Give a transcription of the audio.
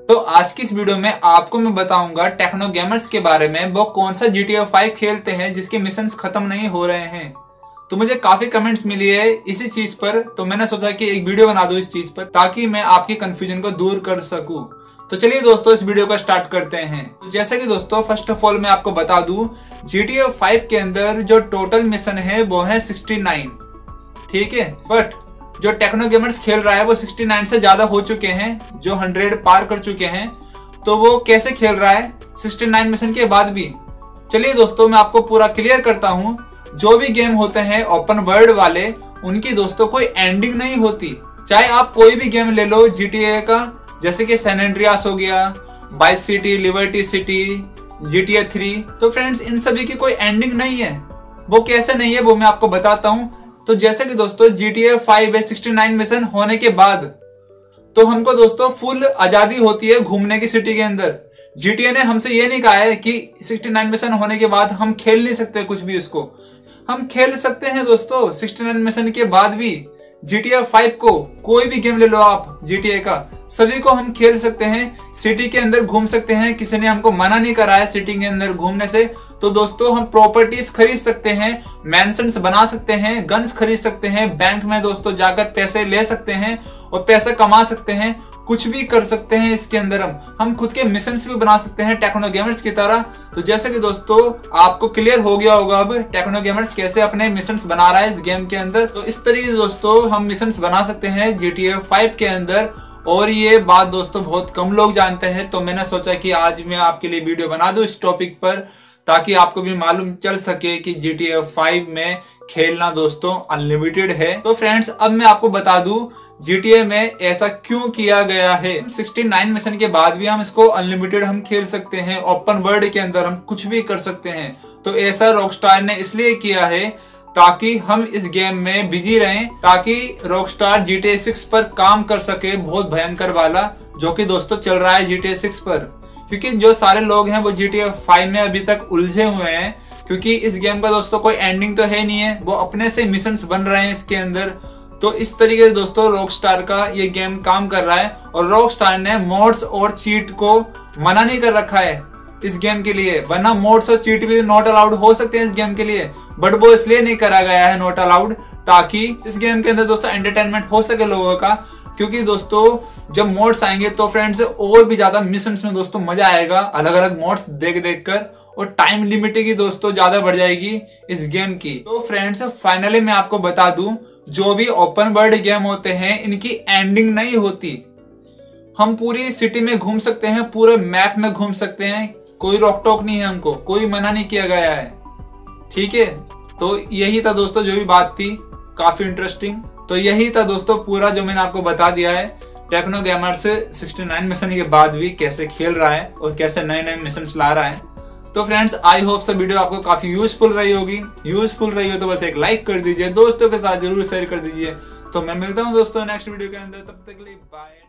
तो आज की इस वीडियो में आपको मैं बताऊँगा टेक्नो गेमर्स के बारे में, वो कौन सा जी टी खेलते हैं जिसके मिशन खत्म नहीं हो रहे हैं। तो मुझे काफ़ी कमेंट्स मिली है इसी चीज़ पर तो मैंने सोचा कि एक वीडियो बना दू इस चीज़ पर, ताकि मैं आपकी कंफ्यूजन को दूर कर सकूँ। तो चलिए दोस्तों, इस वीडियो का स्टार्ट करते हैं। तो जैसे कि दोस्तों फ़र्स्ट ऑफ़ ऑल मैं आपको बता दूँ जी टी फाइव के अंदर जो टोटल मिशन है, वो है सिक्सटी ठीक है? बट जो टेक्नो गेमर्स खेल रहा है, वो 69 से ज़्यादा हो चुके हैं, जो 100 पार कर चुके हैं। तो वो कैसे खेल रहा है? 69 मिशन के बाद भी। चलिए दोस्तों, मैं आपको पूरा क्लियर करता हूँ। जो भी गेम होते हैं ओपन वर्ल्ड वाले, उनकी दोस्तों, कोई एंडिंग नहीं होती। चाहे आप कोई भी गेम ले लो जीटीए का, जैसे कि सैन एंड्रियास हो गया vice city liberty city G T तो फ्रेंड्स इन सभी की कोई एंडिंग नहीं है। वो कैसे नहीं है, वो मैं आपको बताता हूँ। तो जैसे कि दोस्तों G T A five sixty nine mission होने के बाद तो हमको दोस्तों फुल आज़ादी होती है घूमने की सिटी के अंदर। जीटीए ने हमसे ये नहीं कहा है कि 69 मिशन होने के बाद हम खेल नहीं सकते कुछ भी इसको। हम खेल सकते हैं दोस्तों 69 मिशन के बाद भी GTA 5 को कोई भी गेम ले लो आप GTA का। सभी को हम खेल सकते हैं, सिटी के अंदर घूम सकते हैं। किसी ने हमको मना नहीं करा है सिटी के अंदर घूमने से। तो दोस्तों, हम प्रॉपर्टीज़ खरीद सकते हैं मैंसन बना सकते हैं गन्स खरीद सकते हैं बैंक में दोस्तों जाकर पैसे ले सकते हैं और पैसा कमा सकते हैं। कुछ भी कर सकते हैं इसके अंदर हम। हम खुद के मिशन भी बना सकते हैं टेक्नो गेमर्स की तरह। तो जैसे कि दोस्तों, आपको क्लियर हो गया होगा अब टेक्नो गेमर्स कैसे अपने मिशन बना रहा है इस गेम के अंदर। तो इस तरीके से दोस्तों, हम मिशन बना सकते हैं जी टी फाइव के अंदर। और ये बात दोस्तों बहुत कम लोग जानते हैं तो मैंने सोचा कि आज मैं आपके लिए वीडियो बना दू इस टॉपिक पर, ताकि आपको भी मालूम चल सके कि जी टी फाइव में खेलना दोस्तों अनलिमिटेड है। तो फ्रेंड्स अब मैं आपको बता दू, GTA में ऐसा क्यों किया गया है? 69 मिशन के बाद भी हम इसको अनलिमिटेड हम खेल सकते हैं ओपन वर्ल्ड के अंदर हम कुछ भी कर सकते हैं। तो ऐसा रॉकस्टार ने इसलिए किया है ताकि हम इस गेम में बिज़ी रहें, ताकि रॉकस्टार GTA 6 पर काम कर सके बहुत भयंकर वाला, जो कि दोस्तों चल रहा है GTA 6 पर। क्योंकि जो सारे लोग हैं, वो GTA 5 में अभी तक उलझे हुए हैं, क्योंकि इस गेम का दोस्तों कोई एंडिंग तो है नहीं है। वो अपने से मिशन बन रहे हैं इसके अंदर। तो इस तरीके से दोस्तों रॉक स्टार का ये गेम काम कर रहा है, और रॉक स्टार ने मोड्स और चीट को मना नहीं कर रखा है इस गेम के लिए। वरना मोड्स और चीट भी नॉट अलाउड हो सकते हैं इस गेम के लिए। बट वो इसलिए नहीं करा गया है नॉट अलाउड ताकि इस गेम के अंदर दोस्तों एंटरटेनमेंट हो सके लोगों का। क्योंकि दोस्तों, जब मोड्स आएँगे तो फ्रेंड्स और भी ज़्यादा मिशन में दोस्तों मज़ा आएगा। अलग अलग मोड्स देख देख कर और टाइम लिमिट की दोस्तों ज़्यादा बढ़ जाएगी इस गेम की। तो फ्रेंड्स फाइनली मैं आपको बता दूँ, जो भी ओपन वर्ल्ड गेम होते हैं, इनकी एंडिंग नहीं होती। हम पूरी सिटी में घूम सकते हैं, पूरे मैप में घूम सकते हैं। कोई रोक टोक नहीं है हमको, कोई मना नहीं किया गया है। ठीक है? तो यही था दोस्तों जो भी बात थी। काफ़ी इंटरेस्टिंग तो यही था दोस्तों पूरा जो मैंने आपको बता दिया है। टेक्नो गेमर से 69 मिशन के बाद भी कैसे खेल रहा है और कैसे नए नए मिशन ला रहा है। तो फ्रेंड्स आई होप सब वीडियो आपको काफ़ी यूजफुल रही होगी। यूजफुल रही हो तो बस एक लाइक कर दीजिए, दोस्तों के साथ ज़रूर शेयर कर दीजिए। तो मैं मिलता हूँ दोस्तों नेक्स्ट वीडियो के अंदर। तब तक के लिए बाय